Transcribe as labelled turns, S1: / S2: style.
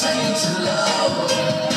S1: tainted to love.